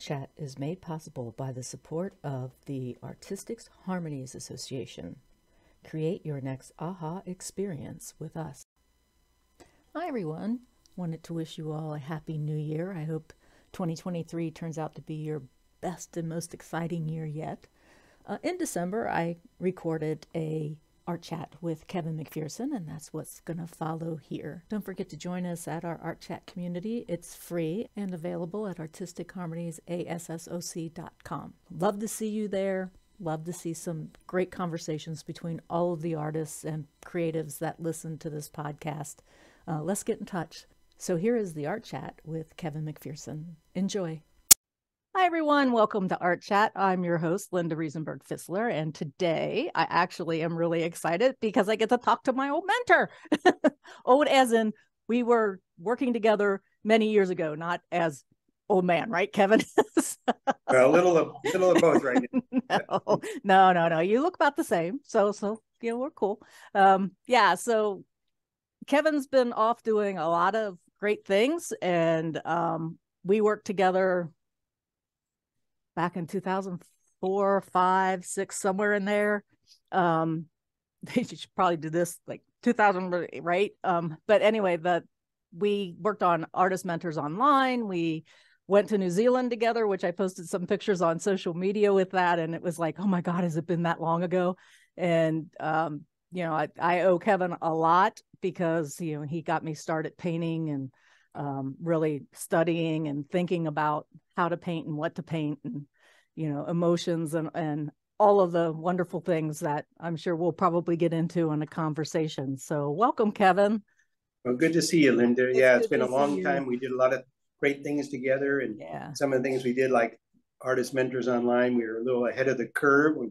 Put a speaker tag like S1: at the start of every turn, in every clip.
S1: Chat is made possible by the support of the Artistics Harmonies Association. Create your next aha experience with us. Hi, everyone. Wanted to wish you all a happy new year. I hope 2023 turns out to be your best and most exciting year yet. Uh, in December, I recorded a art chat with Kevin Macpherson, and that's what's going to follow here. Don't forget to join us at our art chat community. It's free and available at artisticharmoniesassoc.com. Love to see you there. Love to see some great conversations between all of the artists and creatives that listen to this podcast. Uh, let's get in touch. So here is the art chat with Kevin Macpherson. Enjoy. Hi, everyone. Welcome to Art Chat. I'm your host, Linda Riesenberg Fisler. And today I actually am really excited because I get to talk to my old mentor. old as in we were working together many years ago, not as old man, right, Kevin?
S2: a little of little of both right
S1: no, no, no, no. You look about the same. So so you know, we're cool. Um, yeah, so Kevin's been off doing a lot of great things and um we worked together back in 2004, five, six, somewhere in there. Um, they should probably do this like 2000, right? Um, but anyway, the we worked on artist mentors online. We went to New Zealand together, which I posted some pictures on social media with that, and it was like, oh my god, has it been that long ago? And um, you know, I, I owe Kevin a lot because you know he got me started painting and um, really studying and thinking about how to paint and what to paint and you know emotions and and all of the wonderful things that I'm sure we'll probably get into in a conversation. So welcome, Kevin.
S2: Well, good to see you, Linda. It's yeah, it's been a long time. We did a lot of great things together, and yeah. some of the things we did, like artist mentors online, we were a little ahead of the curve. We,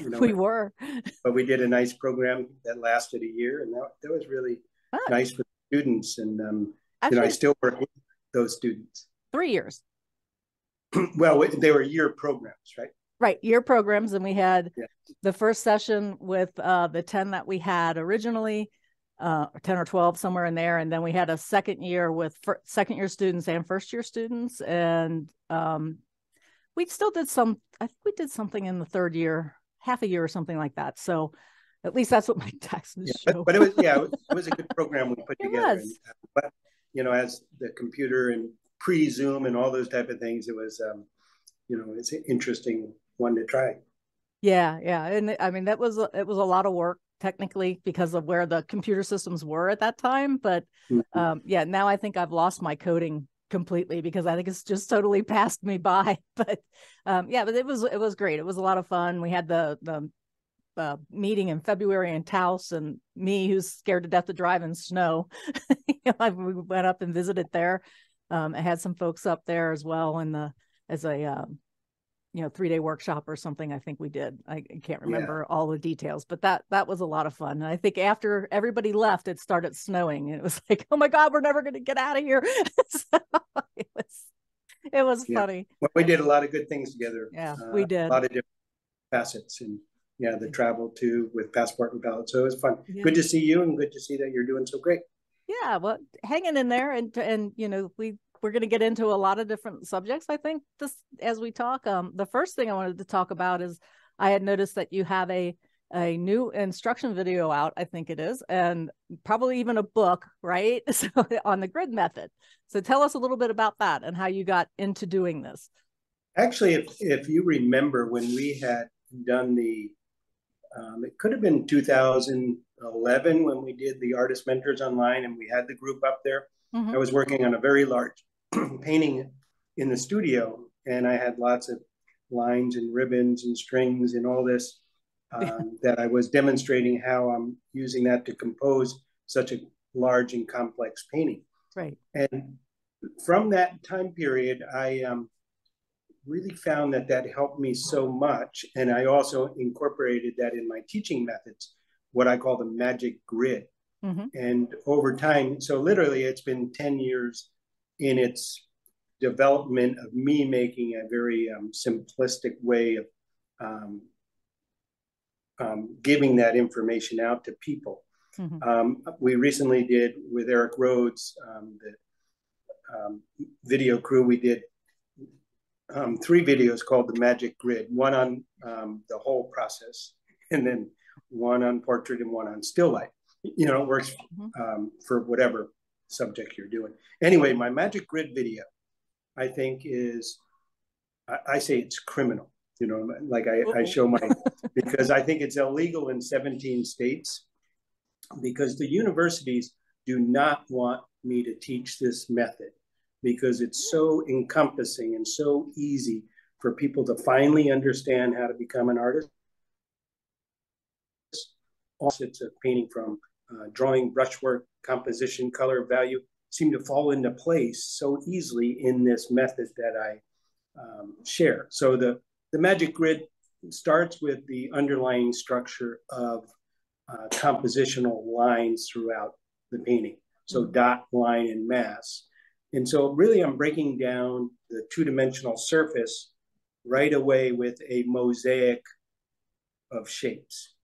S1: you know, we were,
S2: but we did a nice program that lasted a year, and that, that was really nice for students. And um, Actually, you I still work with those students.
S1: Three years.
S2: well, they were year programs, right?
S1: Right, year programs, and we had yeah. the first session with uh, the ten that we had originally, uh, ten or twelve somewhere in there, and then we had a second year with fir- second year students and first year students, and um, we still did some. I think we did something in the third year, half a year or something like that. So at least that's what my taxes
S2: yeah, show. But, but, it was yeah, it was, a good program we put
S1: it
S2: together. And, uh, but you know, as the computer and pre-Zoom and all those type of things, it was, um, you know, it's an interesting one to try.
S1: Yeah, yeah, and I mean that was it was a lot of work technically because of where the computer systems were at that time. But mm-hmm. um, yeah, now I think I've lost my coding completely because I think it's just totally passed me by. But um, yeah, but it was it was great. It was a lot of fun. We had the the uh, meeting in February in Taos, and me, who's scared to death to drive in snow, you know, we went up and visited there. Um, I had some folks up there as well in the as a um, you know three day workshop or something. I think we did. I can't remember yeah. all the details, but that that was a lot of fun. And I think after everybody left, it started snowing, and it was like, oh my god, we're never going to get out of here. so it was it was yeah. funny.
S2: Well, we did a lot of good things together.
S1: Yeah, uh, we did
S2: a lot of different facets and yeah, the travel too with passport and ballot. So it was fun. Yeah. Good to see you and good to see that you're doing so great.
S1: Yeah, well, hanging in there and and you know, we we're going to get into a lot of different subjects I think this as we talk. Um the first thing I wanted to talk about is I had noticed that you have a a new instruction video out, I think it is, and probably even a book, right? So on the grid method. So tell us a little bit about that and how you got into doing this.
S2: Actually, if if you remember when we had done the um, it could have been 2011 when we did the artist mentors online and we had the group up there. Mm-hmm. I was working on a very large painting in the studio and I had lots of lines and ribbons and strings and all this um, that I was demonstrating how I'm using that to compose such a large and complex painting.
S1: Right.
S2: And from that time period, I um, really found that that helped me so much. And I also incorporated that in my teaching methods, what I call the magic grid. Mm-hmm. And over time, so literally it's been 10 years in its development of me making a very um, simplistic way of um, um, giving that information out to people. Mm-hmm. Um, we recently did with Eric Rhodes, um, the um, video crew, we did um, three videos called the Magic Grid. One on um, the whole process, and then one on portrait and one on still life. You know, it works mm-hmm. um, for whatever subject you're doing. Anyway, my Magic Grid video, I think is, I, I say it's criminal. You know, like I, I show my because I think it's illegal in 17 states because the universities do not want me to teach this method because it's so encompassing and so easy for people to finally understand how to become an artist. All sorts of painting from uh, drawing, brushwork, composition, color, value seem to fall into place so easily in this method that I um, share. So the, the magic grid starts with the underlying structure of uh, compositional lines throughout the painting. So mm-hmm. dot, line, and mass. And so really I'm breaking down the two-dimensional surface right away with a mosaic of shapes.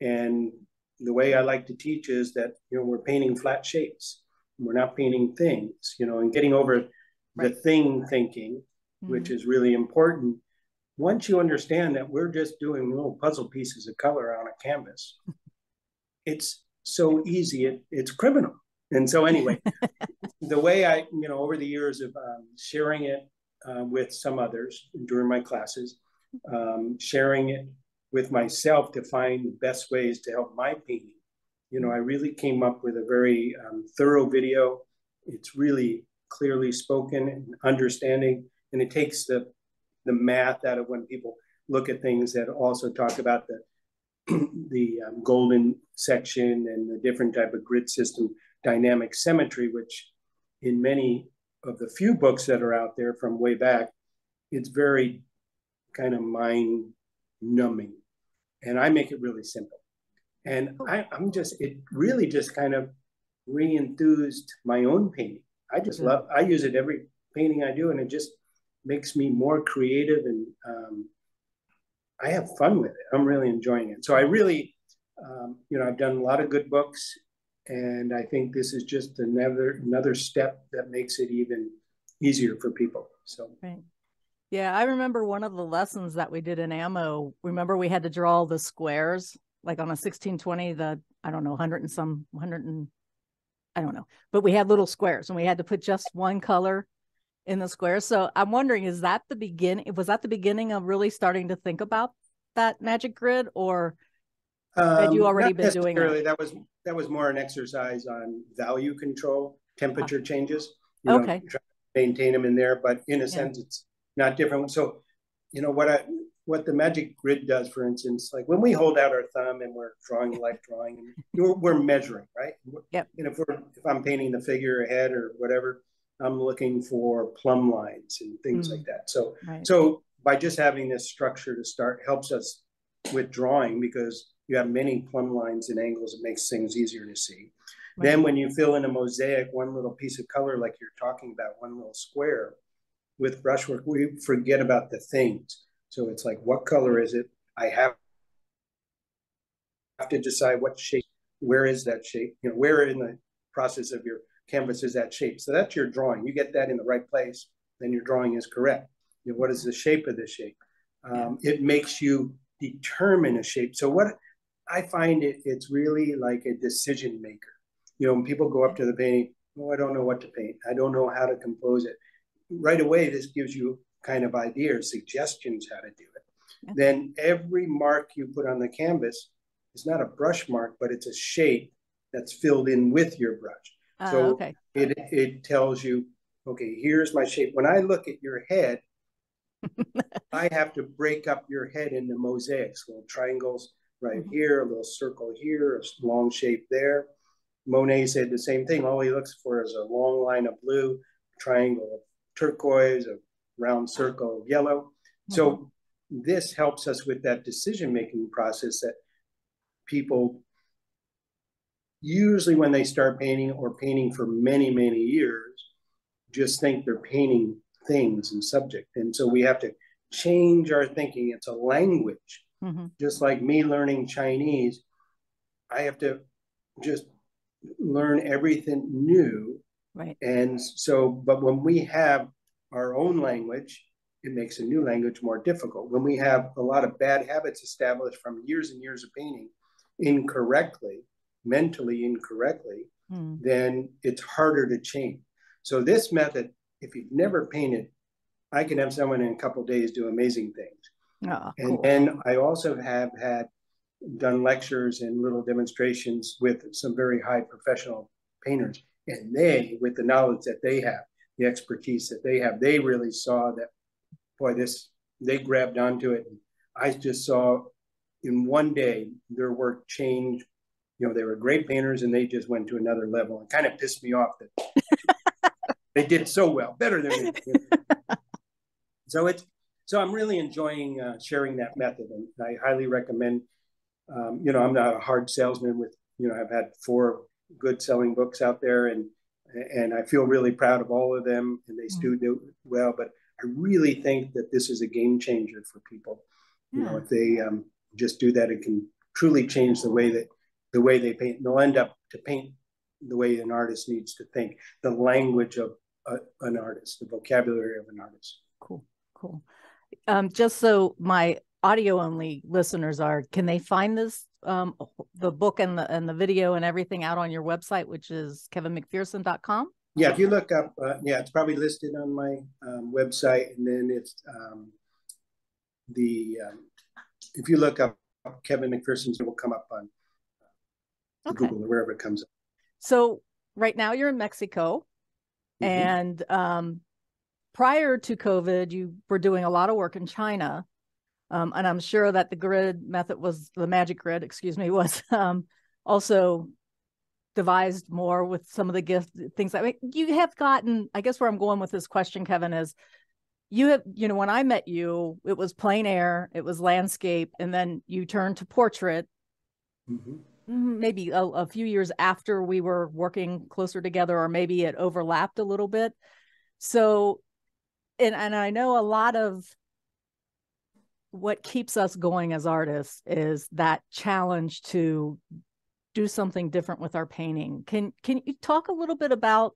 S2: And the way I like to teach is that, you know, we're painting flat shapes. We're not painting things, you know, and getting over right. the thing thinking, mm-hmm. which is really important. Once you understand that we're just doing little puzzle pieces of color on a canvas, it's so easy, it, it's criminal. And so anyway, the way I, you know, over the years of um, sharing it uh, with some others during my classes, um, sharing it with myself to find the best ways to help my painting. You know, I really came up with a very um, thorough video. It's really clearly spoken and understanding, and it takes the the math out of when people look at things that also talk about the the um, golden section and the different type of grid system dynamic symmetry, which in many of the few books that are out there from way back, it's very kind of mind numbing. And I make it really simple. And I, am just, it really just kind of re-enthused my own painting. I just mm-hmm. love, I use it every painting I do, and it just makes me more creative and um, I have fun with it. I'm really enjoying it. So I really, um, you know, I've done a lot of good books and I think this is just another another step that makes it even easier for people. So
S1: right. Yeah, I remember one of the lessons that we did in AMO. Remember we had to draw the squares like on a 1620 the I don't know 100 and some 100 and I don't know. But we had little squares and we had to put just one color in the squares. So I'm wondering is that the beginning was that the beginning of really starting to think about that magic grid or um, had you already been doing
S2: it? That was that was more an exercise on value control, temperature ah. changes. You
S1: okay. Know,
S2: maintain them in there, but in a yeah. sense, it's not different. So, you know what I what the magic grid does, for instance, like when we hold out our thumb and we're drawing life drawing, we're, we're measuring, right?
S1: Yep.
S2: And if we're if I'm painting the figure ahead or whatever, I'm looking for plumb lines and things mm. like that. So, right. so by just having this structure to start helps us with drawing because you have many plumb lines and angles. It makes things easier to see. Right. Then when you fill in a mosaic, one little piece of color, like you're talking about, one little square with brushwork, we forget about the things. So it's like, what color is it? I have to decide what shape, where is that shape? You know, where in the process of your canvas is that shape? So that's your drawing. You get that in the right place, then your drawing is correct. You know, what is the shape of the shape? Um, it makes you determine a shape. So what I find it it's really like a decision maker. You know, when people go up to the painting, oh, I don't know what to paint. I don't know how to compose it. Right away, this gives you kind of ideas, suggestions how to do it. Okay. Then every mark you put on the canvas is not a brush mark, but it's a shape that's filled in with your brush. Uh, so okay. it it tells you, okay, here's my shape. When I look at your head, I have to break up your head into mosaics, little triangles right mm-hmm. here, a little circle here, a long shape there. Monet said the same thing. All he looks for is a long line of blue, triangle of turquoise, a round circle of yellow. Mm-hmm. So this helps us with that decision making process that people usually when they start painting or painting for many, many years, just think they're painting things and subject. And so we have to change our thinking. It's a language Mm-hmm. Just like me learning Chinese, I have to just learn everything new.
S1: Right.
S2: And so, but when we have our own language it makes a new language more difficult. When we have a lot of bad habits established from years and years of painting incorrectly, mentally incorrectly, mm. then it's harder to change. So this method, if you've never painted, I can have someone in a couple days do amazing things. Oh, and cool. then I also have had done lectures and little demonstrations with some very high professional painters. And they, with the knowledge that they have, the expertise that they have, they really saw that, boy, this, they grabbed onto it. And I just saw in one day their work change. You know, they were great painters and they just went to another level and kind of pissed me off that they did so well, better than me. so it's, so I'm really enjoying uh, sharing that method and I highly recommend um, you know, I'm not a hard salesman with, you know, I've had four good selling books out there and, and I feel really proud of all of them and they still do well, but I really think that this is a game changer for people. Yeah. You know, if they um, just do that, it can truly change the way that the way they paint. And they'll end up to paint the way an artist needs to think, the language of a, an artist, the vocabulary of an artist.
S1: Cool, cool. Um, just so my audio only listeners are, can they find this um, the book and the and the video and everything out on your website, which is kevinmacpherson.com?
S2: Yeah, if you look up, uh, yeah, it's probably listed on my um, website, and then it's um, the um, if you look up Kevin Macpherson, it will come up on okay. Google or wherever it comes up.
S1: So right now you're in Mexico, mm-hmm. and um, prior to COVID, you were doing a lot of work in China. Um, and I'm sure that the grid method was the magic grid, excuse me, was um, also devised more with some of the gift things that you have gotten. I guess where I'm going with this question, Kevin, is you have, you know, when I met you, it was plein air, it was landscape, and then you turned to portrait. Mm-hmm. mm-hmm maybe a, a few years after we were working closer together, or maybe it overlapped a little bit. So, and and I know a lot of what keeps us going as artists is that challenge to do something different with our painting. Can can you talk a little bit about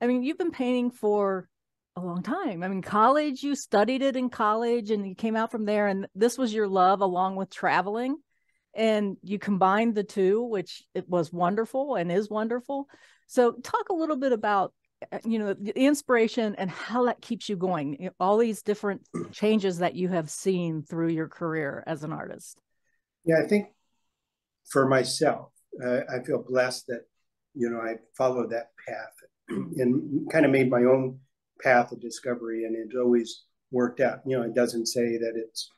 S1: I mean, you've been painting for a long time. I mean, college, you studied it in college and you came out from there and this was your love along with traveling and you combined the two, which it was wonderful and is wonderful. So talk a little bit about you know the inspiration and how that keeps you going all these different changes that you have seen through your career as an artist
S2: yeah i think for myself uh, i feel blessed that you know i followed that path and kind of made my own path of discovery and it's always worked out you know it doesn't say that it's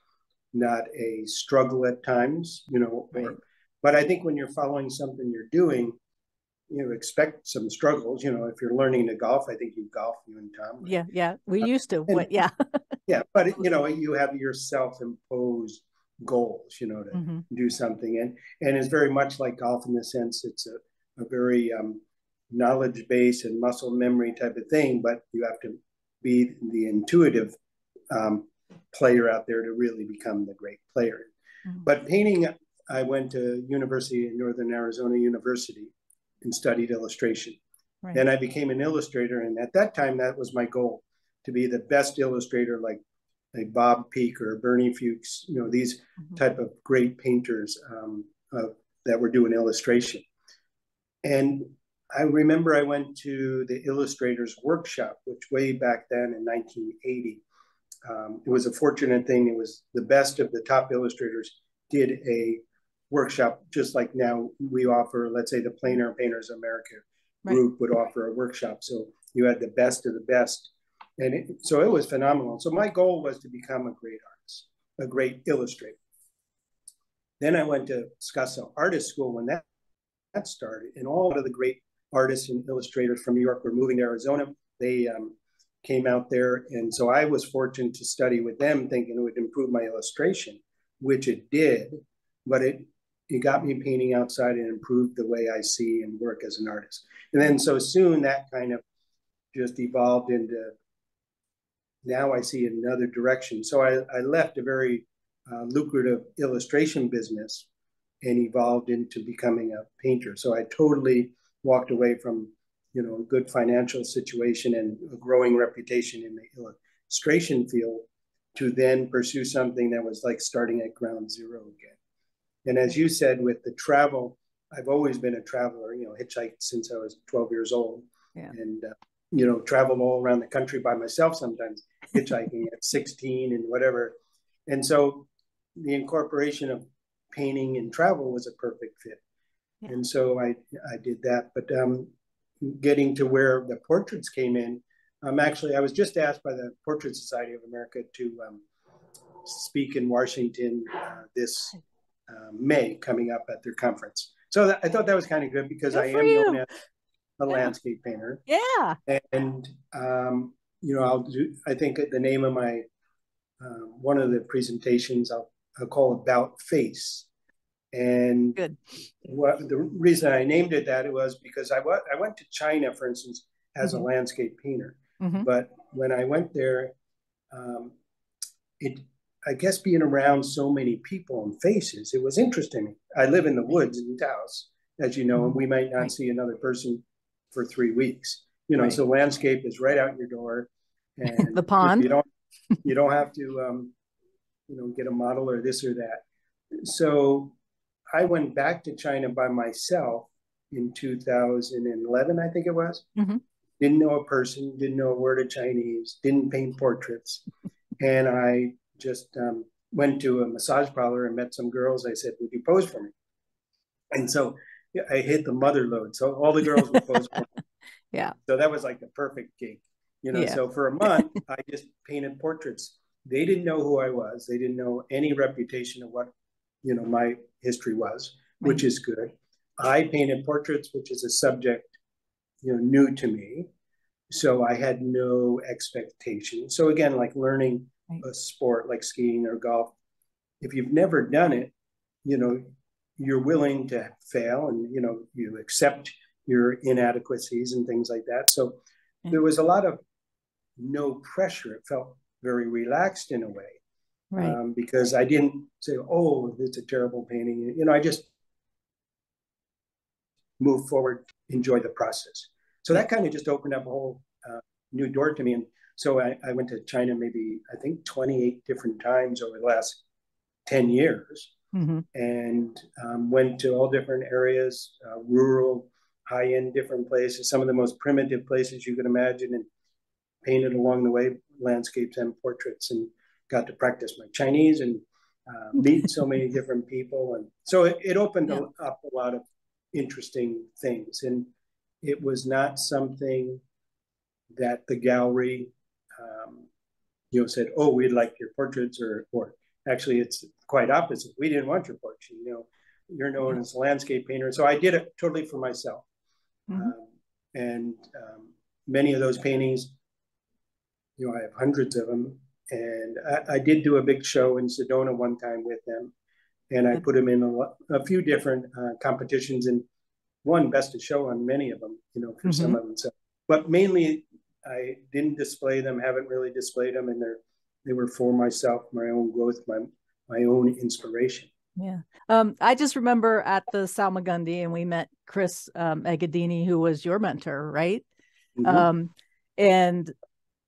S2: not a struggle at times you know right. or, but i think when you're following something you're doing you know expect some struggles you know if you're learning to golf i think you golf you and tom
S1: yeah yeah we uh, used to and, yeah
S2: yeah but you know you have your self-imposed goals you know to mm-hmm. do something and and it's very much like golf in the sense it's a, a very um, knowledge base and muscle memory type of thing but you have to be the intuitive um, player out there to really become the great player mm-hmm. but painting i went to university in northern arizona university and studied illustration. Right. Then I became an illustrator, and at that time, that was my goal to be the best illustrator, like like Bob Peak or Bernie Fuchs, you know, these mm-hmm. type of great painters um, uh, that were doing illustration. And I remember I went to the illustrators workshop, which way back then in 1980. Um, it was a fortunate thing. It was the best of the top illustrators did a workshop, just like now we offer, let's say the Plein Painters America right. group would offer a workshop. So you had the best of the best. And it, so it was phenomenal. So my goal was to become a great artist, a great illustrator. Then I went to Scottsdale Artist School when that, that started. And all of the great artists and illustrators from New York were moving to Arizona. They um, came out there. And so I was fortunate to study with them, thinking it would improve my illustration, which it did. But it it got me painting outside and improved the way I see and work as an artist. And then so soon that kind of just evolved into now I see another direction. So I, I left a very uh, lucrative illustration business and evolved into becoming a painter. So I totally walked away from, you know, a good financial situation and a growing reputation in the illustration field to then pursue something that was like starting at ground zero again. And as you said, with the travel, I've always been a traveler, you know, hitchhiked since I was 12 years old. Yeah. And, uh, you know, traveled all around the country by myself sometimes, hitchhiking at 16 and whatever. And so the incorporation of painting and travel was a perfect fit. Yeah. And so I, I did that. But um, getting to where the portraits came in, um, actually, I was just asked by the Portrait Society of America to um, speak in Washington uh, this uh, May, coming up at their conference. So that, I thought that was kind of good because good I am known as a yeah. landscape painter.
S1: Yeah.
S2: And um, you know, I'll do. I think the name of my uh, one of the presentations I'll, I'll call about face. And
S1: good.
S2: What the reason I named it that it was because I went I went to China, for instance, as mm-hmm. a landscape painter. Mm-hmm. But when I went there, um, it I guess being around so many people and faces, it was interesting. I live in the woods in Taos, as you know, and we might not see another person for three weeks. You know, right. so landscape is right out your door.
S1: And the pond.
S2: You don't you don't have to um, you know, get a model or this or that. So I went back to China by myself in 2011, I think it was. Mm-hmm. Didn't know a person, didn't know a word of Chinese, didn't paint portraits. and I just um, went to a massage parlor and met some girls. I said, "Would you pose for me?" And so yeah, I hit the mother lode. So all the girls would pose for me.
S1: Yeah.
S2: So that was like the perfect gig, you know. Yeah. So for a month, I just painted portraits. They didn't know who I was. They didn't know any reputation of what, you know, my history was, right. which is good. I painted portraits, which is a subject, you know, new to me. So I had no expectation. So again, like learning right. a sport like skiing or golf, if you've never done it, you know, you're willing to fail and, you know, you accept your inadequacies and things like that. So mm-hmm. there was a lot of no pressure. It felt very relaxed in a way.
S1: Right. Um,
S2: because I didn't say, oh, it's a terrible painting. You know, I just move forward, enjoy the process. So that kind of just opened up a whole uh, new door to me. And so I, I went to China maybe, I think, 28 different times over the last 10 years mm-hmm. and um, went to all different areas, uh, rural, high end, different places, some of the most primitive places you can imagine, and painted along the way landscapes and portraits and got to practice my Chinese and uh, meet so many different people. And so it, it opened yeah. up a lot of interesting things. And it was not something that the gallery um, you know, said, "Oh, we'd like your portraits," or, or actually, it's quite opposite. We didn't want your portrait. You know, you're known as a landscape painter, so I did it totally for myself. Mm-hmm. Um, and um, many of those paintings, you know, I have hundreds of them, and I, I, did do a big show in Sedona one time with them, and I put them in a, a few different uh, competitions and won best of show on many of them. You know, for mm-hmm. some of them. So, but mainly I didn't display them, haven't really displayed them, and they're they were for myself, my own growth, my my own inspiration.
S1: Yeah. Um, I just remember at the Salmagundi and we met Chris um, Egadini, who was your mentor, right? Mm-hmm. Um, and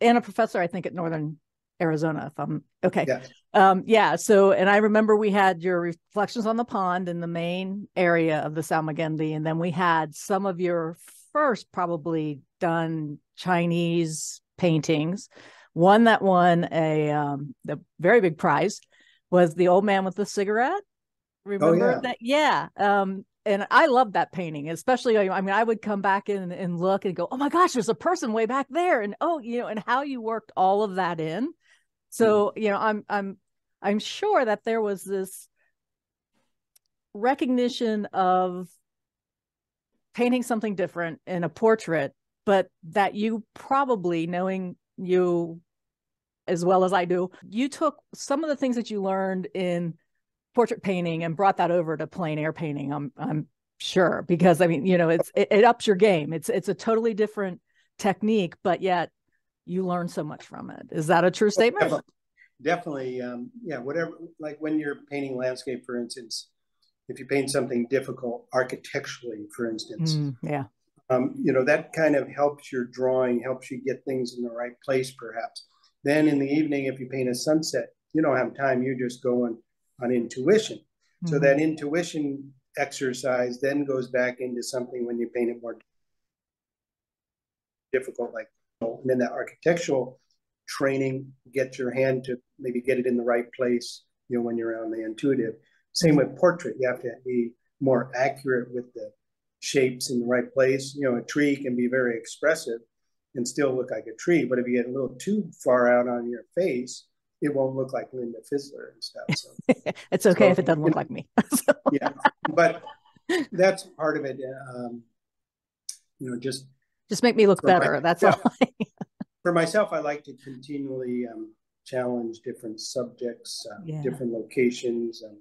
S1: and a professor, I think, at Northern Arizona, if I'm okay. Yeah. Um, yeah. So, and I remember we had your reflections on the pond in the main area of the Salmagundi, and then we had some of your first probably done Chinese paintings. One that won a um, the very big prize was the old man with the cigarette. Remember oh, yeah. that? Yeah. Um, and I love that painting, especially. I mean, I would come back in and look and go, "Oh my gosh, there's a person way back there," and oh, you know, and how you worked all of that in. So, mm. you know, I'm I'm I'm sure that there was this recognition of painting something different in a portrait but that you probably knowing you as well as I do, you took some of the things that you learned in portrait painting and brought that over to plein air painting. I'm I'm sure because I mean, you know, it's it, it ups your game. It's it's a totally different technique, but yet you learn so much from it. Is that a true statement?
S2: Definitely, definitely um, yeah. Whatever, like when you're painting landscape, for instance, if you paint something difficult architecturally, for instance,
S1: mm, yeah,
S2: um, you know, that kind of helps your drawing, helps you get things in the right place, perhaps. Then in the evening, if you paint a sunset, you don't have time. You're just going on intuition. Mm-hmm. So that intuition exercise then goes back into something when you paint it more difficult, like and then that architectural training gets your hand to maybe get it in the right place. You know, when you're on the intuitive. Same with portrait. You have to be more accurate with the shapes in the right place. You know, a tree can be very expressive and still look like a tree, but if you get a little too far out on your face, it won't look like Linda Fisler and stuff. So
S1: it's okay so, if it doesn't look like me.
S2: so. Yeah, but that's part of it. Um, you know, just
S1: just make me look better. My, that's yeah. all.
S2: for myself, I like to continually um, challenge different subjects, uh, yeah. different locations, and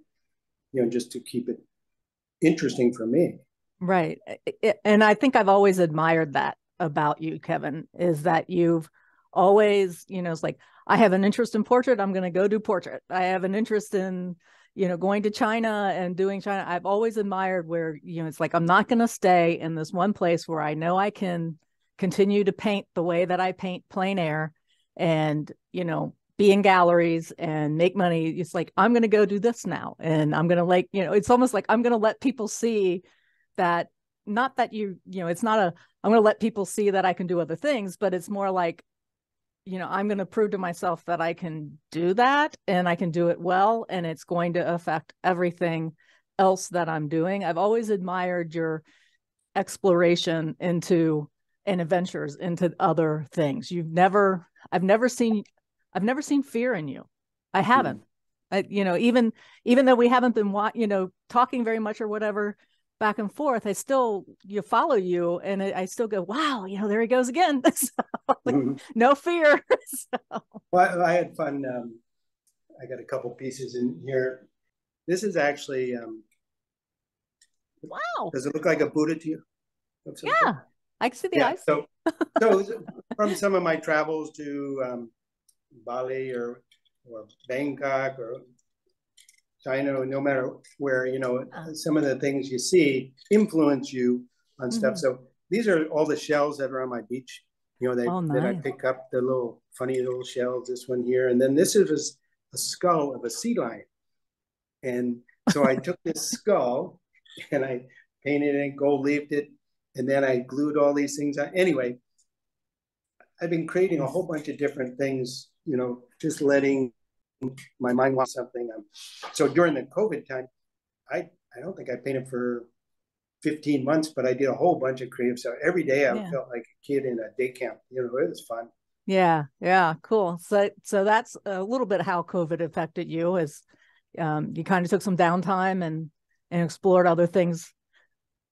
S2: you know, just to keep it interesting for me.
S1: Right. And I think I've always admired that about you, Kevin, is that you've always, you know, it's like, I have an interest in portrait, I'm going to go do portrait. I have an interest in, you know, going to China and doing China. I've always admired where, you know, it's like, I'm not going to stay in this one place where I know I can continue to paint the way that I paint plein air and, you know, be in galleries and make money. It's like, I'm going to go do this now. And I'm going to like, you know, it's almost like I'm going to let people see that not that you, you know, it's not a, I'm going to let people see that I can do other things, but it's more like, you know, I'm going to prove to myself that I can do that and I can do it well. And it's going to affect everything else that I'm doing. I've always admired your exploration into and adventures into other things. You've never, I've never seen I've never seen fear in you. I haven't. I, you know, even even though we haven't been, you know, talking very much or whatever back and forth, I still you follow you, and I, I still go, wow, you know, there he goes again. so, mm-hmm. No fear.
S2: so. Well, I had fun. Um, I got a couple pieces in here. This is actually. Um,
S1: wow.
S2: Does it look like a Buddha to you?
S1: Yeah, I can see the yeah, eyes.
S2: So, so from some of my travels to um, Bali or or Bangkok or China, no matter where, you know, uh-huh. some of the things you see influence you on stuff. Mm-hmm. So these are all the shells that are on my beach. You know, they, oh, nice. that I pick up the little funny little shells, this one here. And then this is a skull of a sea lion. And so I took this skull and I painted it, gold leafed it, and then I glued all these things on. Anyway, I've been creating a whole bunch of different things you know, just letting my mind want something. Um, so during the COVID time, I I don't think I painted for 15 months, but I did a whole bunch of creative stuff. Every day I yeah. felt like a kid in a day camp. You know, it was fun.
S1: Yeah, yeah, cool. So so that's a little bit how COVID affected you as um, you kind of took some downtime and and explored other things.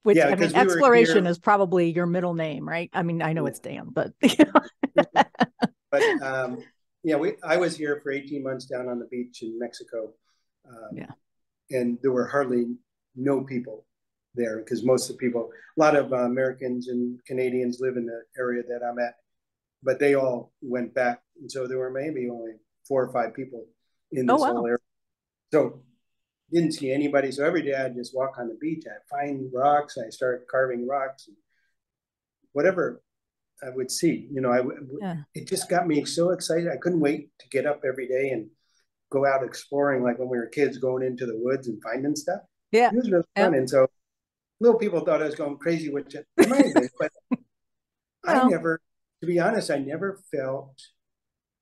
S1: Which yeah, I mean, we exploration is probably your middle name, right? I mean, I know yeah. it's Dan, but
S2: but um, yeah, we I was here for 18 months down on the beach in Mexico.
S1: Um, yeah.
S2: And there were hardly no people there because most of the people, a lot of uh, Americans and Canadians live in the area that I'm at, but they all went back. And so there were maybe only four or five people in oh, this oh, wow. whole area. So didn't see anybody. So every day I'd just walk on the beach. I'd find rocks. I start carving rocks. And Whatever I would see. You know, I yeah. it just got me so excited. I couldn't wait to get up every day and go out exploring, like when we were kids, going into the woods and finding stuff.
S1: Yeah,
S2: it was really fun. And so, little people thought I was going crazy, which it might have been, but I never, to be honest, I never felt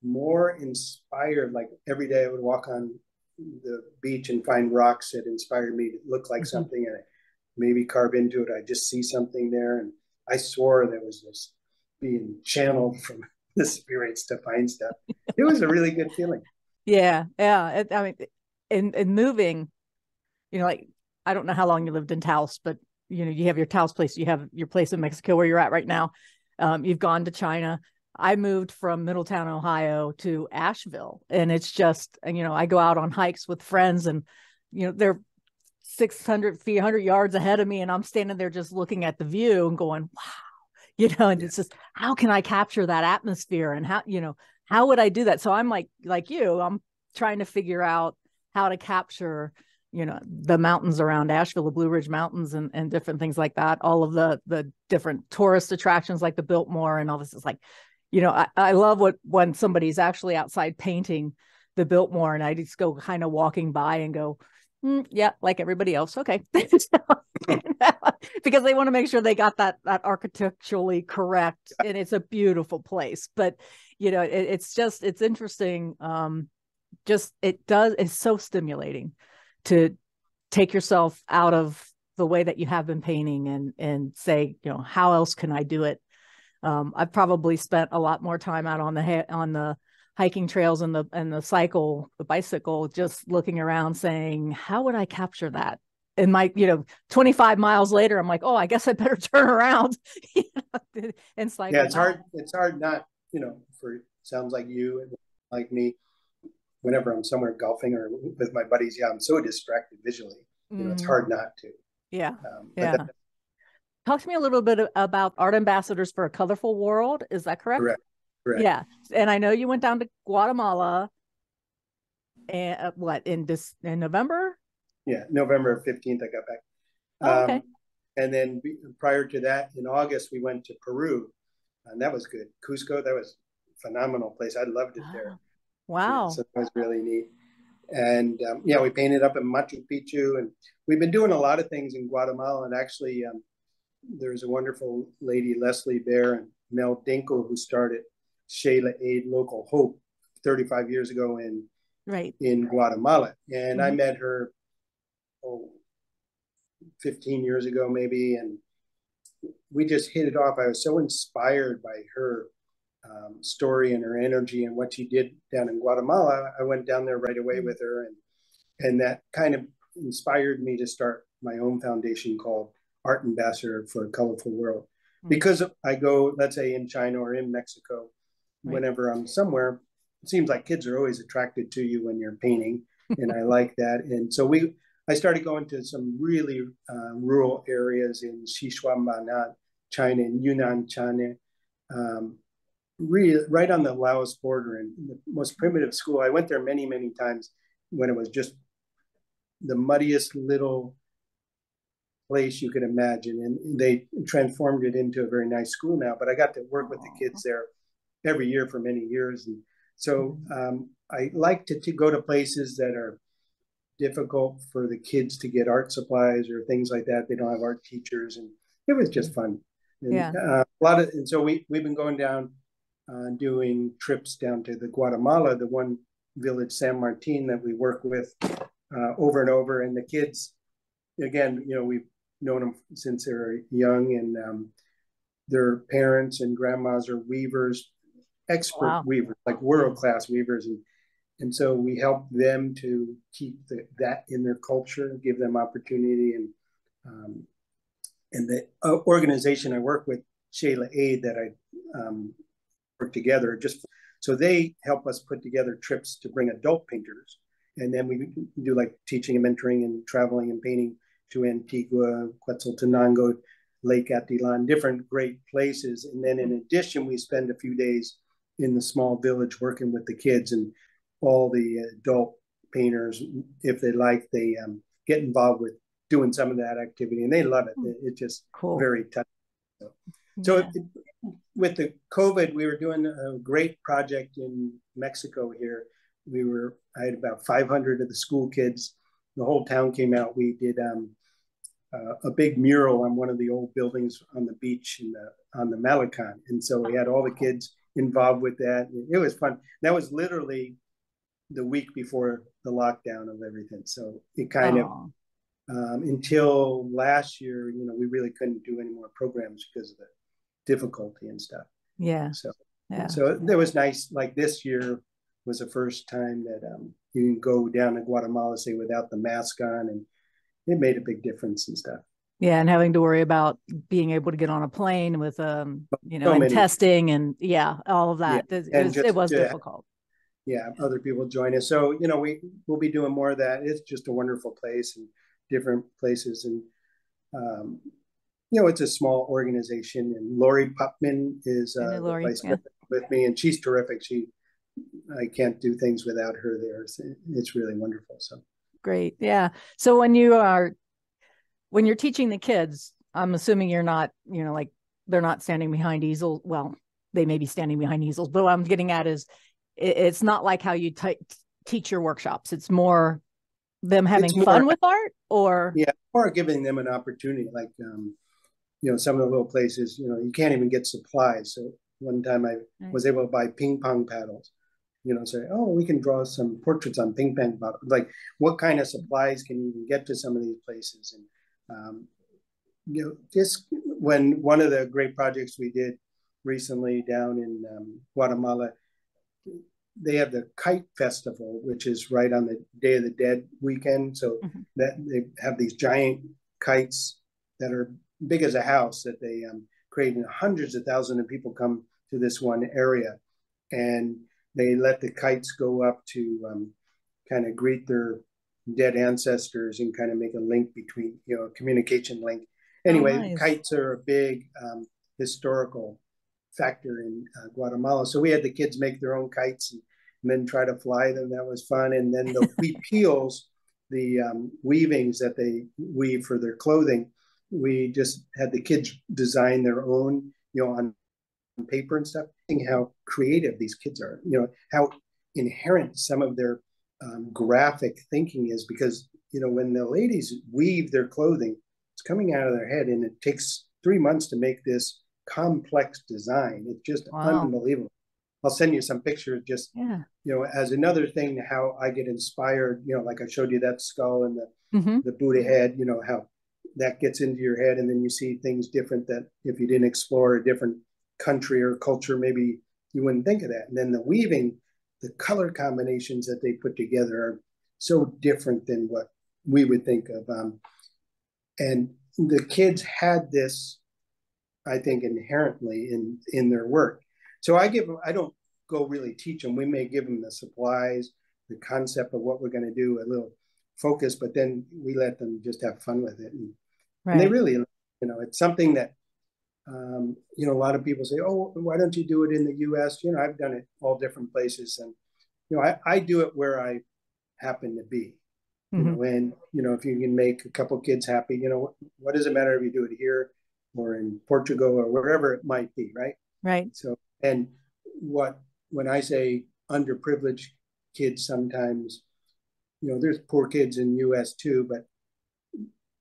S2: more inspired. Like every day, I would walk on the beach and find rocks that inspired me to look like mm-hmm. something, and maybe carve into it. I just see something there, and I swore there was this being channeled from the spirits to find stuff. It was a really good feeling.
S1: Yeah, yeah. I mean, in in moving, you know, like I don't know how long you lived in Taos, but you know, you have your Taos place, you have your place in Mexico where you're at right now. Um, you've gone to China. I moved from Middletown, Ohio to Asheville, and it's just, you know, I go out on hikes with friends, and you know, they're 600 feet, 100 yards ahead of me, and I'm standing there just looking at the view and going, wow you know and it's just how can i capture that atmosphere and how you know how would i do that? So i'm like like you i'm trying to figure out how to capture you know the mountains around asheville the blue ridge mountains and, and different things like that all of the the different tourist attractions like the biltmore and all this. Is like you know, I, I love what when somebody's actually outside painting the Biltmore and I just go kind of walking by and go, mm, yeah, like everybody else. Okay. because they want to make sure they got that that architecturally correct and it's a beautiful place. But you know, it, it's just it's interesting. Um, just it does it's so stimulating to take yourself out of the way that you have been painting and and say, you know, how else can I do it? Um, I've probably spent a lot more time out on the ha- on the hiking trails and the and the cycle, the bicycle, just looking around saying, how would I capture that? And my, you know, 25 miles later, I'm like, oh, I guess I better turn around. and
S2: it's like, yeah, it's hard. It's hard not, you know, for sounds like you and like me. Whenever I'm somewhere golfing or with my buddies, yeah, I'm so distracted visually. You know, it's mm. hard not to.
S1: Yeah. Um, yeah. That, Talk to me a little bit about Art Ambassadors for a Colorful World. Is that correct?
S2: Correct. Correct.
S1: Yeah, and I know you went down to Guatemala, and uh, what in this in November?
S2: Yeah, November fifteenth. I got back.
S1: Oh, okay. Um,
S2: and then prior to that, in August, we went to Peru, and that was good. Cusco, that was phenomenal place. I loved it there.
S1: Wow.
S2: Yeah, so that was really neat. And um, yeah, we painted up in Machu Picchu, and we've been doing a lot of things in Guatemala. And actually, um, there's a wonderful lady, Leslie Bear, and Mel Dinkle, who started Shayla Aid Local Hope 35 years ago in
S1: right
S2: in Guatemala. And mm-hmm. I met her oh 15 years ago maybe and we just hit it off. I was so inspired by her um, story and her energy and what she did down in Guatemala. I went down there right away mm-hmm. with her and and that kind of inspired me to start my own foundation called Art Ambassador for a Colorful World. Mm-hmm. Because I go, let's say in China or in Mexico, right. whenever I'm somewhere. It seems like kids are always attracted to you when you're painting, and I like that. And so we, I started going to some really uh, rural areas in Sichuan, China, in Yunnan, China, um, really right on the Laos border, and the most primitive school. I went there many, many times when it was just the muddiest little place you could imagine. And they transformed it into a very nice school now. But I got to work with the kids there every year for many years. And so um, I like to, to go to places that are difficult for the kids to get art supplies or things like that. They don't have art teachers, and it was just fun. And,
S1: yeah. Uh,
S2: a lot of, and so we we've been going down, uh, doing trips down to the Guatemala, the one village San Martin that we work with uh, over and over, and the kids, again, you know, we've known them since they're young, and um, their parents and grandmas are weavers, expert wow. weavers, like world class weavers, and and so we help them to keep the, that in their culture, give them opportunity, and um, and the uh, organization I work with, Shayla Aid, that I um, work together, just so they help us put together trips to bring adult painters, and then we do like teaching and mentoring and traveling and painting to Antigua, Quetzaltenango, Lake Atitlan, different great places. And then in addition, we spend a few days in the small village working with the kids and all the adult painters, if they like, they um, get involved with doing some of that activity and they love it. It's just cool. very touching. So, so yeah. it, with the COVID, we were doing a great project in Mexico here. We were, I had about 500 of the school kids. The whole town came out. We did um, uh, a big mural on one of the old buildings on the beach in the, on the Malecon. And so we had all the kids involved with that. It was fun. That was literally the week before the lockdown of everything. So it kind of, um, until last year, you know, we really couldn't do any more programs because of the difficulty and stuff.
S1: Yeah.
S2: So, yeah. so that was nice. Like this year was the first time that um, you can go down to Guatemala, say, without the mask on and it made a big difference and stuff.
S1: Yeah, and having to worry about being able to get on a plane with um, you know, so and testing and yeah, all of that. Yeah. It, it, was, it was difficult.
S2: Yeah, other people join us. So, you know, we we'll be doing more of that. It's just a wonderful place and different places and um, you know, it's a small organization and Lori Pupman is uh, Lori, vice yeah. with me and she's terrific. She I can't do things without her there. it's really wonderful. So
S1: great. Yeah. So when you are when you're teaching the kids, I'm assuming you're not, you know, like they're not standing behind easels. Well, they may be standing behind easels. But what I'm getting at is it, it's not like how you t- teach your workshops. It's more them having more, fun with art or
S2: yeah, or giving them an opportunity. Like um, you know, some of the little places, you know, you can't even get supplies. So one time I right. was able to buy ping pong paddles. You know, say, oh, we can draw some portraits on ping pong paddles. Like, what kind of supplies can you even get to some of these places? And um, you know, just when one of the great projects we did recently down in um, Guatemala, they have the kite festival, which is right on the Day of the Dead weekend. So mm-hmm. that they have these giant kites that are big as a house that they um, create, and hundreds of thousands of people come to this one area, and they let the kites go up to um, kind of greet their dead ancestors and kind of make a link between, you know, a communication link. Anyway, oh, nice. kites are a big um, historical factor in uh, Guatemala. So we had the kids make their own kites and, and, then try to fly them. That was fun. And then the wheat peels, the um, weavings that they weave for their clothing, we just had the kids design their own, you know, on paper and stuff. How creative these kids are, you know, how inherent some of their um, graphic thinking is because you know when the ladies weave their clothing, it's coming out of their head, and it takes three months to make this complex design. It's just wow. unbelievable. I'll send you some pictures just yeah. you know as another thing how I get inspired, you know, like I showed you that skull and the mm-hmm. the Buddha head, you know, how that gets into your head and then you see things different that if you didn't explore a different country or culture, maybe you wouldn't think of that. And then the weaving, the color combinations that they put together are so different than what we would think of. Um, and the kids had this I think inherently in in their work. So I give them, I don't go really teach them. We may give them the supplies, the concept of what we're going to do, a little focus, but then we let them just have fun with it. And, right. and they really, you know, it's something that, um, you know, a lot of people say, oh, why don't you do it in the U.S.? You know, I've done it all different places, and you know, I, I do it where I happen to be. Mm-hmm. You know, and you know, if you can make a couple kids happy, you know, what, what does it matter if you do it here or in Portugal or wherever it might be, right?
S1: Right.
S2: So, and what when I say underprivileged kids, sometimes, you know, there's poor kids in U.S. too, but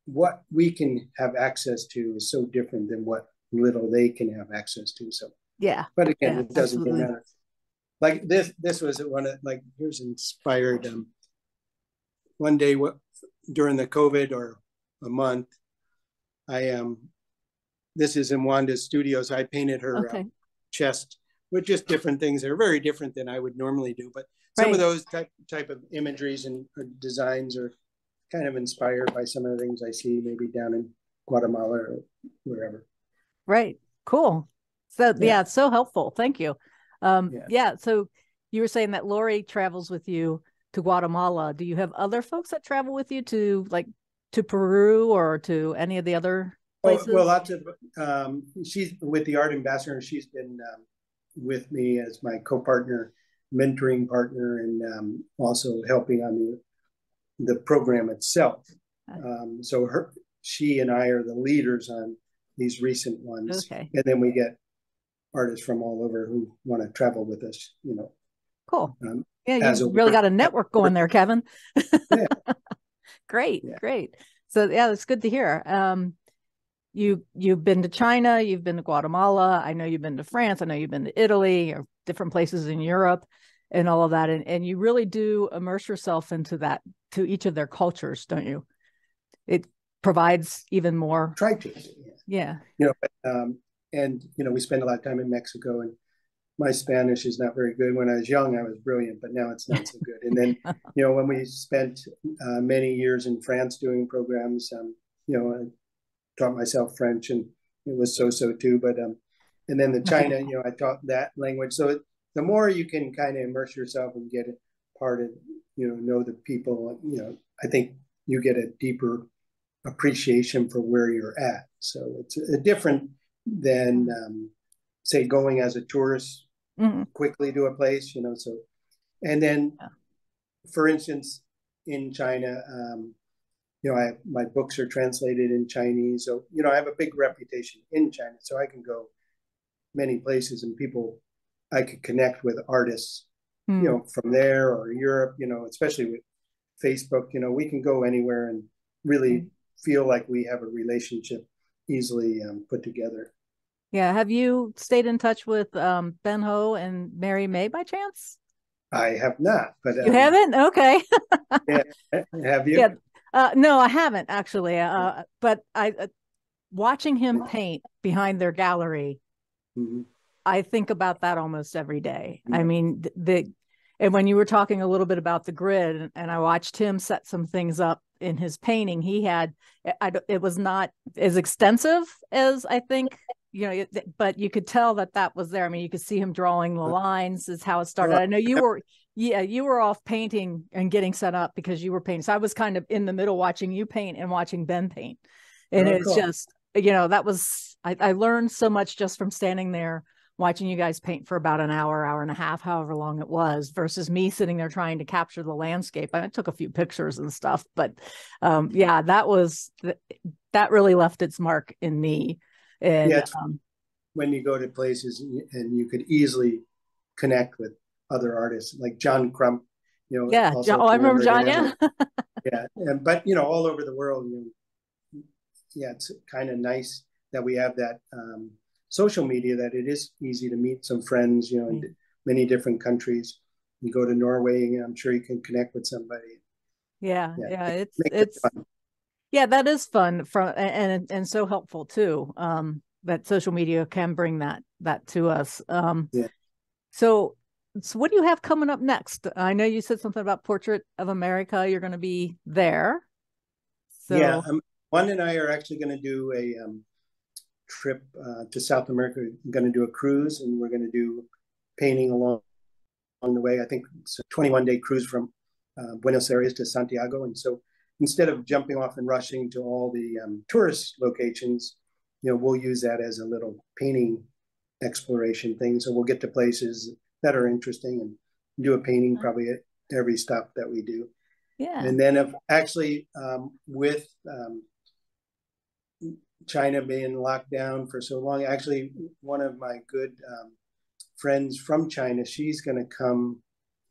S2: what we can have access to is so different than what little they can have access to. So,
S1: yeah.
S2: But again,
S1: yeah,
S2: it doesn't absolutely. matter. Like this, this was one of like here's inspired. Um, one day, what during the COVID or a month, I um this is in Wanda's studios. I painted her uh, okay. uh, chest with just different things that are very different than I would normally do. But some right. of those type type of imageries and designs are kind of inspired by some of the things I see maybe down in Guatemala or wherever.
S1: Right. Cool. So yeah, yeah it's so helpful. Thank you. Um, yeah. yeah. So you were saying that Lori travels with you to Guatemala. Do you have other folks that travel with you to like to Peru or to any of the other
S2: places? Well, well lots of um, she's with the art ambassador. She's been um, with me as my co-partner, mentoring partner, and um, also helping on the the program itself. Um, so her, she and I are the leaders on these recent ones,
S1: okay.
S2: and then we get artists from all over who want to travel with us. You know,
S1: cool. Um, yeah, you've really got a network going there, Kevin. yeah. great, yeah. great. So yeah, that's good to hear. Um, you you've been to China, you've been to Guatemala, I know you've been to France, I know you've been to Italy or different places in Europe and all of that and, and you really do immerse yourself into that to each of their cultures, don't you? It provides even more
S2: try to
S1: yeah.
S2: You know, um, and you know, we spend a lot of time in Mexico and my Spanish is not very good. When I was young, I was brilliant, but now it's not so good. And then, you know, when we spent uh, many years in France doing programs, um, you know, I taught myself French and it was so-so too. But um, and then the China, you know, I taught that language. So the more you can kind of immerse yourself and get it part of, you know, know the people, you know, I think you get a deeper appreciation for where you're at. So it's a, a different than um, say going as a tourist mm-hmm. quickly to a place, you know. So, and then, yeah. for instance, in China, um, you know, I my books are translated in Chinese. So, you know, I have a big reputation in China. So I can go many places and people I could connect with artists,
S1: Hmm.
S2: you know, from there or Europe, you know, especially with Facebook, you know, we can go anywhere and really
S1: Hmm.
S2: Feel like we have a relationship easily um, put together.
S1: Yeah. Have you stayed in touch with um, Ben Ho and Mary May by chance?
S2: I have not, but
S1: You
S2: um,
S1: haven't? Okay.
S2: have you?
S1: Yeah. Uh, no, I haven't actually. Uh, but I, uh, watching him paint behind their gallery,
S2: Mhm.
S1: I think about that almost every day. I mean, the, and when you were talking a little bit about the grid, and I watched him set some things up in his painting, he had, eh, I- I, it was not as extensive as I think, you know, but you could tell that that was there. I mean, you could see him drawing the lines, is how it started. I know you were, yeah, you were off painting and getting set up because you were painting. So I was kind of in the middle watching you paint and watching Ben paint. And
S2: Oh,
S1: it's
S2: cool.
S1: just, you know, that was, I, I learned so much just from standing there watching you guys paint for about an hour, hour and a half, however long it was, versus me sitting there trying to capture the landscape. I took a few pictures and stuff, but um, yeah, that was that really left its mark in me. And
S2: Yeah,
S1: um,
S2: when you go to places and you, could easily connect with other artists like John Crump, you know.
S1: yeah, John, oh, I remember John. Yeah,
S2: yeah, and but you know, all over the world, you know, yeah, it's kind of nice that we have that um, social media. That it is easy to meet some friends, you know, in many different countries. You go to Norway, and I'm sure you can connect with somebody.
S1: yeah,
S2: Yeah,
S1: yeah. It's
S2: Make it
S1: it's yeah, that is fun from and and, and so helpful too. Um, that social media can bring that that to us. Um,
S2: Yeah.
S1: So, so what do you have coming up next? I know you said something about Portrait of America. You're going to be there. So,
S2: yeah, um, Juan and I are actually going to do a um, trip uh, to South America. We're going to do a cruise, and we're going to do painting along along the way. I think it's a 21 day cruise from uh, Buenos Aires to Santiago, and so instead of jumping off and rushing to all the um, tourist locations, you know, we'll use that as a little painting exploration thing. So we'll get to places that are interesting and do a painting probably at every stop that we do.
S1: yeah.
S2: And then if actually um, with um, China being locked down for so long, actually one of my good um, friends from China, she's going to come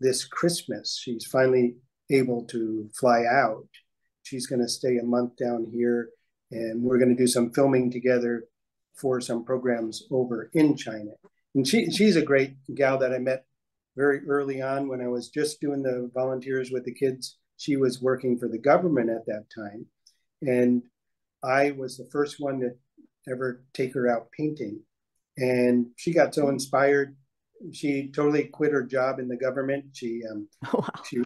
S2: this Christmas. She's finally able to fly out. She's going to stay a month down here, and we're going to do some filming together for some programs over in China. And she she's a great gal that I met very early on when I was just doing the volunteers with the kids. She was working for the government at that time, and I was the first one to ever take her out painting. And she got so inspired, she totally quit her job in the government. She um,
S1: Oh, wow.
S2: she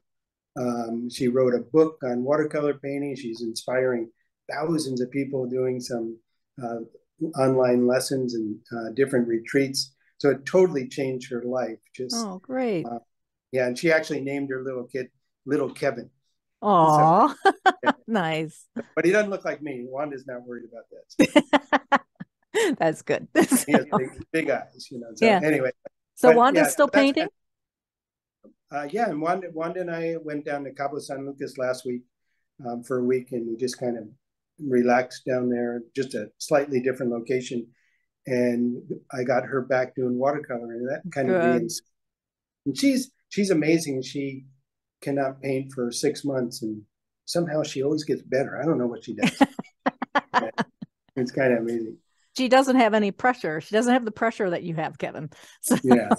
S2: um, she wrote a book on watercolor painting. She's inspiring thousands of people doing some uh, online lessons and uh, different retreats. So it totally changed her life. Just
S1: Oh, great.
S2: uh, yeah, and she actually named her little kid Little Kevin.
S1: Oh, nice.
S2: But he doesn't look like me. Wanda's not worried about that.
S1: That's good.
S2: He has big, big eyes, you know. So
S1: Yeah.
S2: anyway,
S1: so
S2: but,
S1: Wanda's
S2: yeah,
S1: still painting?
S2: uh, yeah, and Wanda, Wanda and I went down to Cabo San Lucas last week um, for a week, and we just kind of relaxed down there, just a slightly different location. And I got her back doing watercolor, and that kind of
S1: Good.
S2: means. And she's she's amazing. She cannot paint for six months, and somehow she always gets better. I don't know what she does. It's kind of amazing.
S1: She doesn't have any pressure. She doesn't have the pressure that you have, Kevin. So,
S2: yeah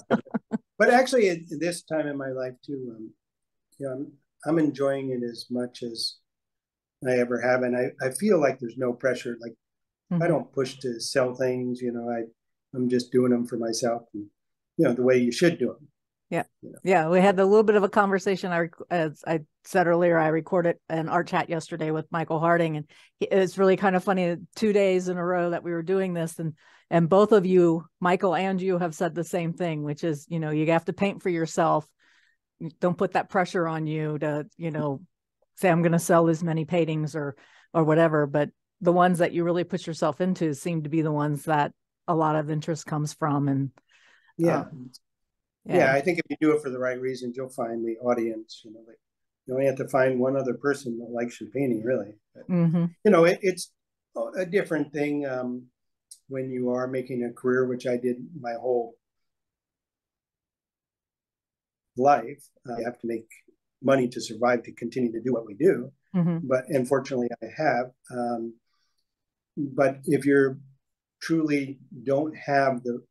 S2: but actually at this time in my life too um you know I'm, I'm enjoying it as much as i ever have and i i feel like there's no pressure like
S1: Mhm.
S2: i don't push to sell things you know i i'm just doing them for myself and you know the way you should do them
S1: Yeah, Yeah. we had a little bit of a conversation. I, as I said earlier, I recorded an art chat yesterday with Michael Harding, and it's really kind of funny. Two days in a row that we were doing this, and and both of you, Michael and you, have said the same thing, which is, you know, you have to paint for yourself. Don't put that pressure on you to, you know, say I'm going to sell as many paintings or or whatever. But the ones that you really put yourself into seem to be the ones that a lot of interest comes from, and
S2: yeah
S1: Um,
S2: yeah. i think if you do it for the right reasons you'll find the audience you know like you only have to find one other person that likes your painting really but,
S1: hmm
S2: you know it, it's a different thing um when you are making a career, which I did my whole life. Uh, you have to make money to survive to continue to do what we do. Mm-hmm. But unfortunately, I have. Um, but if you're truly don't have the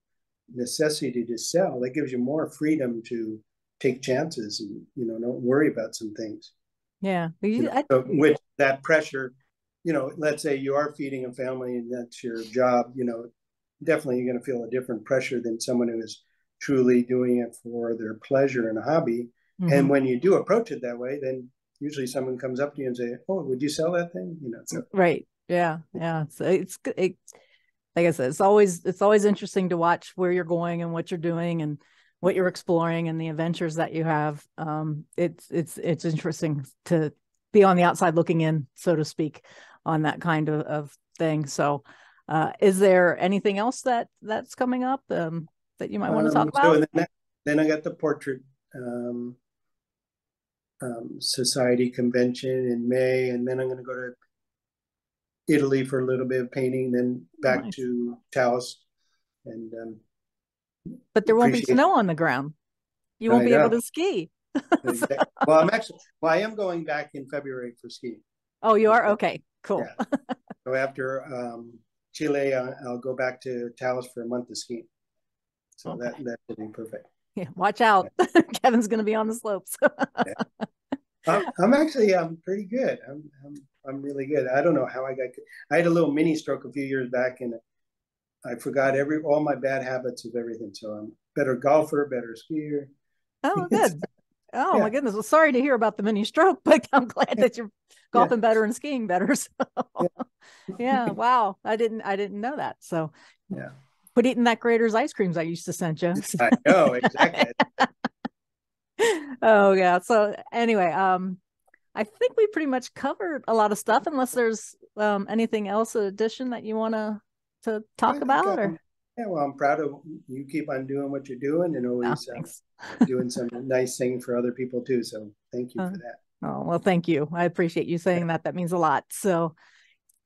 S2: necessity to sell, that gives you more freedom to take chances and you know don't worry about some things.
S1: Yeah,
S2: you know, so with that pressure, you know, let's say you are feeding a family and that's your job. You know, definitely you're going to feel a different pressure than someone who is truly doing it for their pleasure and hobby. Mm-hmm. And when you do approach it that way, then usually someone comes up to you and say, "Oh, would you sell that thing?" You know, so
S1: right, yeah, yeah. So it's it, like I said, it's always it's always interesting to watch where you're going and what you're doing and what you're exploring and the adventures that you have. Um, it's it's it's interesting to be on the outside looking in, so to speak, on that kind of, of thing. So, uh, is there anything else that that's coming up um, that you might want to talk um, about?
S2: So then, then I got the portrait um, um, society convention in May, and then I'm going to go to Italy for a little bit of painting, then back nice. to Taos, and um,
S1: but there won't be snow on the ground. You won't I be know. able to ski.
S2: well, I'm actually well, I am going back in February for skiing.
S1: Oh, you are okay. Cool. Yeah.
S2: so after um, Chile, I'll, I'll, go back to Taos for a month of skiing. So okay. that that would be perfect.
S1: Yeah, watch out. Yeah. Kevin's going to be on the slopes.
S2: yeah. I'm, I'm, actually I'm pretty good. I'm, I'm I'm really good. I don't know how I got. I had a little mini stroke a few years back, and I forgot every all my bad habits of everything. So I'm better golfer, better skier.
S1: Oh, good. Oh yeah. my goodness. Well, sorry to hear about the mini stroke, but I'm glad that you're golfing yeah. better and skiing better. So yeah. yeah. wow. I didn't I didn't know that. So
S2: yeah.
S1: Quit eating that Graeter's ice creams I used to send you.
S2: I know, exactly.
S1: oh yeah. So anyway, um I think we pretty much covered a lot of stuff unless there's um anything else in addition that you want to to talk about or
S2: yeah, well, I'm proud of you. Keep on doing what you're doing, and always oh, uh, doing some nice thing for other people too. So, thank you uh, for that.
S1: Oh well, thank you. I appreciate you saying that. That means a lot. So,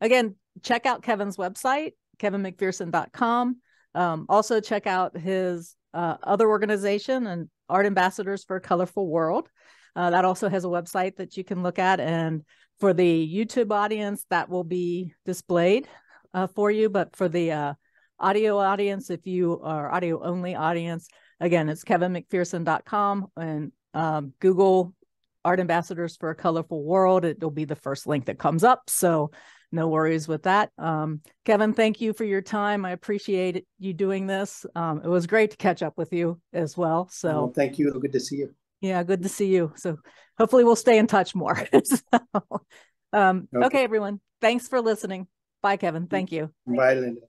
S1: again, check out Kevin's website, kevinmacpherson.com. Um, also, check out his uh, other organization and Art Ambassadors for a Colorful World. Uh, that also has a website that you can look at. And for the YouTube audience, that will be displayed uh, for you. But for the uh, audio audience, if you are audio only audience, again, it's kevinmacpherson.com and um, Google Art Ambassadors for a Colorful World. It'll be the first link that comes up. So no worries with that. Um, Kevin, thank you for your time. I appreciate you doing this. Um, it was great to catch up with you as well. So well,
S2: thank you. Good to see you.
S1: Yeah, good to see you. So hopefully we'll stay in touch more. so, um, okay. okay, everyone. Thanks for listening. Bye, Kevin. Thank you.
S2: Bye, Linda.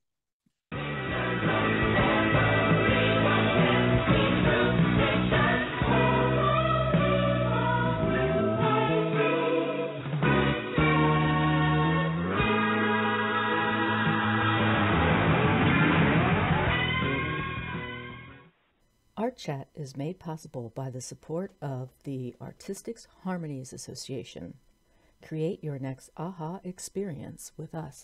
S1: Art Chat is made possible by the support of the Artistics Harmonies Association. Create your next aha experience with us.